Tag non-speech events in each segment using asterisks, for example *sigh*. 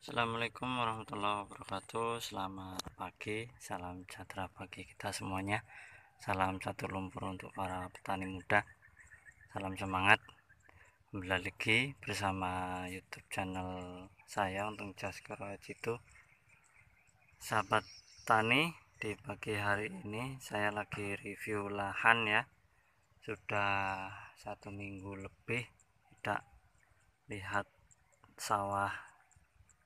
Assalamualaikum warahmatullahi wabarakatuh. Selamat pagi Salam sejahtera bagi kita semuanya. Salam satu lumpur untuk para petani muda. Salam semangat. Kembali lagi bersama youtube channel saya Untuk Jaskara itu. Sahabat tani Di pagi hari ini Saya lagi review lahan ya. Sudah satu minggu lebih Tidak lihat sawah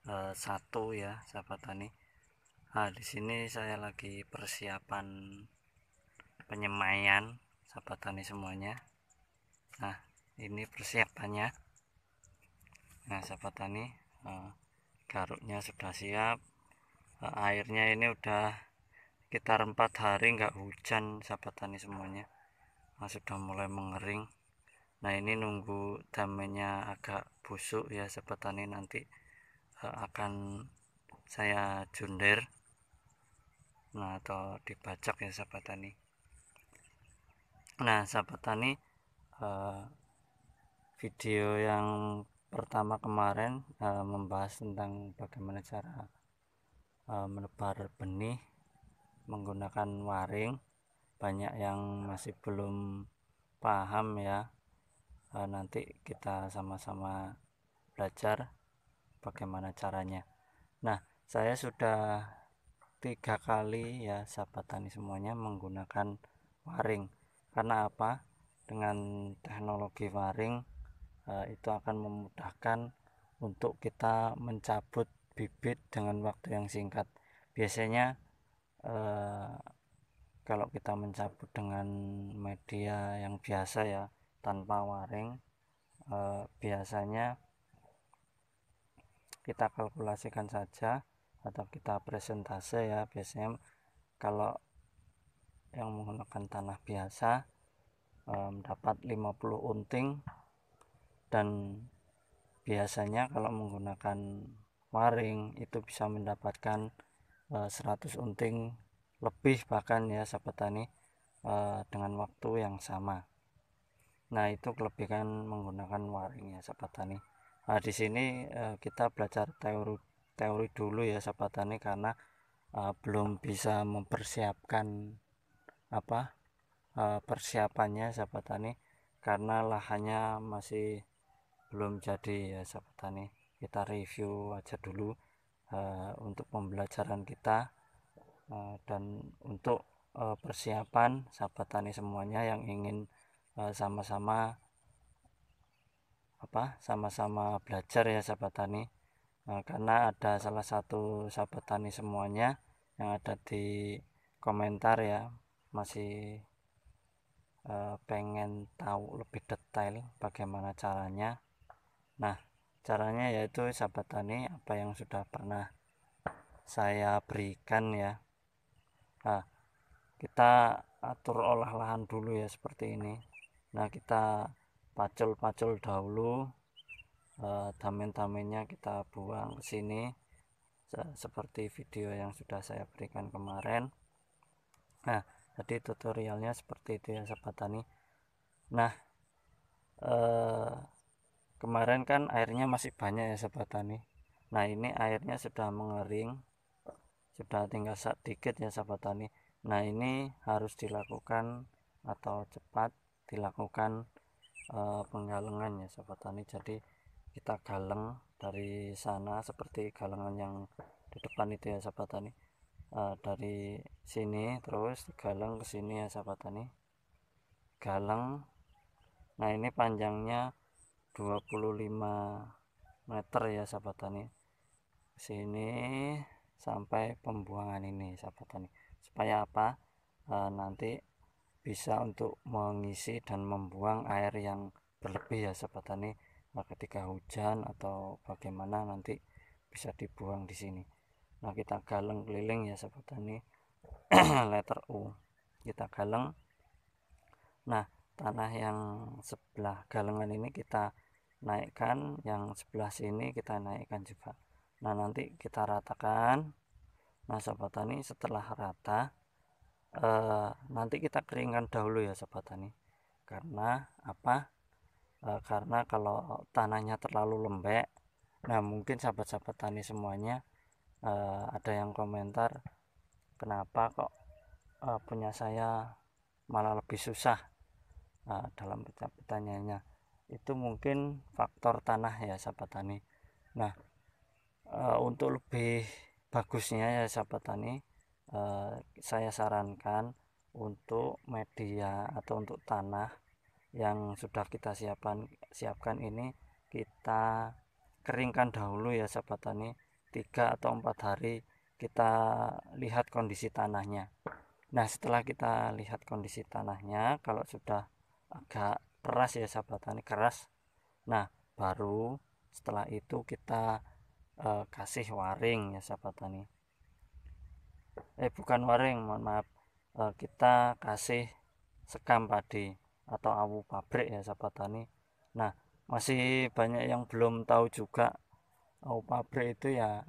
uh, satu ya sahabat tani nah di sini saya lagi persiapan penyemaian sahabat tani semuanya. Nah ini persiapannya. Nah sahabat tani uh, garuknya sudah siap. Uh, airnya ini udah sekitar empat hari nggak hujan sahabat tani semuanya. Nah, sudah mulai mengering. Nah ini nunggu damenya agak busuk ya sahabat tani nanti akan saya junder. Nah atau dibajak ya sahabat tani. Nah sahabat tani eh, video yang pertama kemarin eh, membahas tentang bagaimana cara eh, menebar benih menggunakan waring. Banyak yang masih belum paham ya. Nanti kita sama-sama belajar bagaimana caranya. Nah saya sudah tiga kali ya sahabat tani semuanya menggunakan waring. Karena apa? Dengan teknologi waring eh, itu akan memudahkan untuk kita mencabut bibit dengan waktu yang singkat. Biasanya eh, kalau kita mencabut dengan media yang biasa ya tanpa waring eh, biasanya kita kalkulasikan saja atau kita presentase ya biasanya kalau yang menggunakan tanah biasa mendapat 50 unting. Dan biasanya kalau menggunakan waring itu bisa mendapatkan 100 unting lebih bahkan ya sahabat tani dengan waktu yang sama. Nah itu kelebihan menggunakan waring ya sahabat tani Nah, di sini uh, kita belajar teori teori dulu ya sahabat tani karena uh, belum bisa mempersiapkan apa uh, persiapannya sahabat tani karena lahannya masih belum jadi ya sahabat tani kita review aja dulu uh, untuk pembelajaran kita uh, dan untuk uh, persiapan sahabat tani semuanya yang ingin sama-sama apa sama-sama belajar ya sahabat tani. Nah, karena ada salah satu sahabat tani semuanya yang ada di komentar ya masih uh, pengen tahu lebih detail bagaimana caranya. Nah caranya yaitu sahabat tani apa yang sudah pernah saya berikan ya. Nah kita atur olah lahan dulu ya seperti ini. Nah kita pacul-pacul dahulu damen-damennya kita buang ke sini seperti video yang sudah saya berikan kemarin. Nah jadi tutorialnya seperti itu ya sahabat tani. Nah uh, kemarin kan airnya masih banyak ya sahabat tani. Nah ini airnya sudah mengering sudah tinggal sedikit ya sahabat tani. Nah ini harus dilakukan atau cepat dilakukan uh, penggalengan ya sahabat tani. Jadi kita galeng dari sana seperti galengan yang di depan itu ya sahabat tani. Uh, dari sini terus galeng ke sini ya sahabat tani. Galeng. Nah ini panjangnya 25 meter ya sahabat tani. Sini sampai pembuangan ini sahabat tani. Supaya apa? Uh, nanti bisa untuk mengisi dan membuang air yang berlebih ya sahabat tani nah, ketika hujan atau bagaimana nanti bisa dibuang di sini. Nah kita galeng keliling ya sahabat tani *clears throat* letter U. Kita galeng. Nah tanah yang sebelah galengan ini kita naikkan yang sebelah sini kita naikkan juga. Nah nanti kita ratakan. Nah sahabat tani setelah rata uh, nanti kita keringkan dahulu ya sobat tani karena apa? Uh, karena kalau tanahnya terlalu lembek nah mungkin sahabat-sahabat tani semuanya uh, ada yang komentar kenapa kok uh, punya saya malah lebih susah? Uh, dalam pertanyaannya. Itu mungkin faktor tanah ya sahabat tani nah uh, untuk lebih bagusnya ya sahabat tani uh, saya sarankan untuk media atau untuk tanah yang sudah kita siapkan siapkan ini kita keringkan dahulu ya sahabat tani. Tiga atau empat hari kita lihat kondisi tanahnya. Nah setelah kita lihat kondisi tanahnya kalau sudah agak keras ya sahabat tani keras. Nah baru setelah itu kita eh, kasih waring ya sahabat tani eh bukan waring mohon maaf. Eh, kita kasih sekam padi atau awu pabrik ya sahabat tani. Nah masih banyak yang belum tahu juga oh pabrik itu ya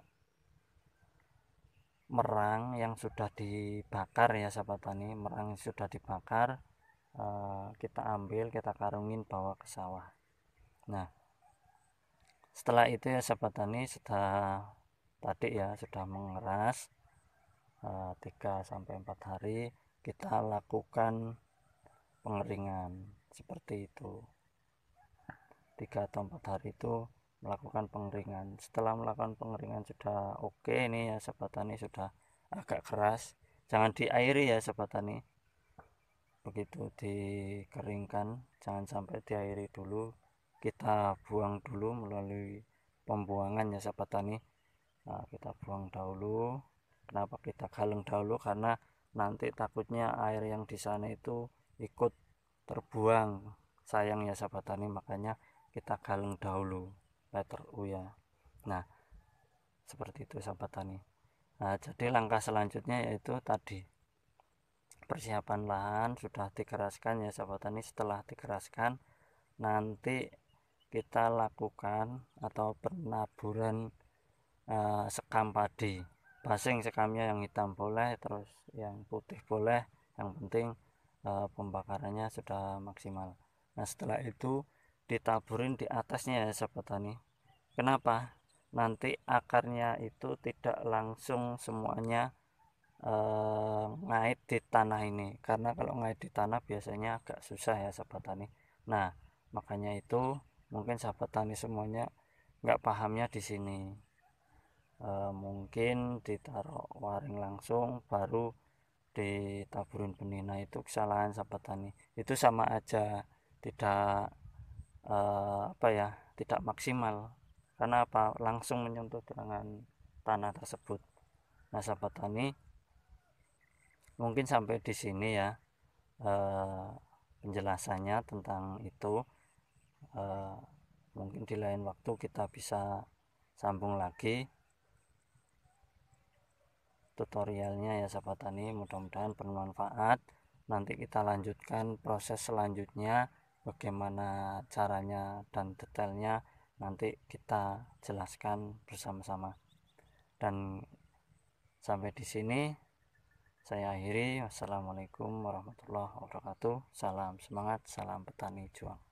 merang yang sudah dibakar ya sahabat tani. Merang yang sudah dibakar uh, kita ambil kita karungin bawa ke sawah. Nah setelah itu ya sahabat tani sudah tadi ya sudah mengeras eh, 3 sampai 4 hari kita lakukan pengeringan. Seperti itu. Tiga atau empat hari itu melakukan pengeringan. Setelah melakukan pengeringan sudah oke okay ini ya sahabat tani sudah agak keras. Jangan diairi ya sahabat tani begitu dikeringkan jangan sampai diairi dulu. Kita buang dulu melalui pembuangan ya sahabat tani nah, kita buang dahulu kenapa kita galeng dahulu? Karena nanti takutnya air yang di sana itu ikut terbuang. Sayang ya sahabat tani makanya kita galeng dahulu. Letter U ya nah seperti itu sahabat tani. Nah jadi langkah selanjutnya yaitu tadi. Persiapan lahan sudah dikeraskan ya sahabat tani. Setelah dikeraskan nanti kita lakukan atau penaburan uh, sekam padi basing sekamnya yang hitam boleh terus yang putih boleh. Yang penting uh, pembakarannya sudah maksimal. Nah setelah itu ditaburin di atasnya ya sahabat tani. Kenapa? Nanti akarnya itu tidak langsung semuanya eh, ngait di tanah ini. Karena kalau ngait di tanah biasanya agak susah ya sahabat tani. Nah makanya itu mungkin sahabat tani semuanya nggak pahamnya di sini e, mungkin ditaruh waring langsung baru ditaburin benih. Nah itu kesalahan sahabat tani. Itu sama aja tidak uh, apa ya tidak maksimal. Karena apa? Langsung menyentuh dengan tanah tersebut. Nah sahabat tani mungkin sampai di sini ya uh, penjelasannya tentang itu. Uh, mungkin di lain waktu kita bisa sambung lagi tutorialnya ya sahabat tani. Mudah-mudahan bermanfaat. Nanti kita lanjutkan proses selanjutnya bagaimana caranya dan detailnya. Nanti kita jelaskan bersama-sama. Dan sampai di sini saya akhiri. Wassalamualaikum warahmatullahi wabarakatuh. Salam semangat salam petani juang